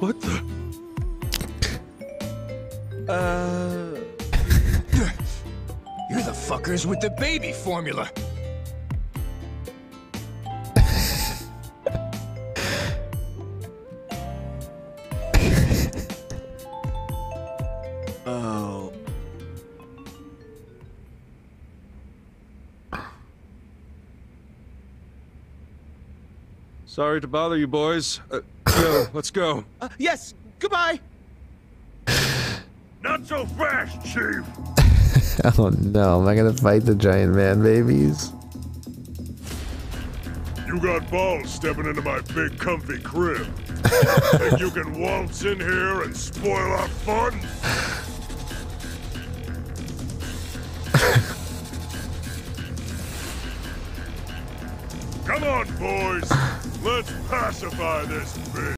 What the? Uh. You're the fuckers with the baby formula. Oh. Sorry to bother you, boys. Uh, no, let's go. Uh, yes. Goodbye. Not so fast, Chief. Oh no, am I gonna fight the giant man babies? You got balls stepping into my big comfy crib. Think you can waltz in here and spoil our fun? Come on, boys. Let's pacify this bitch.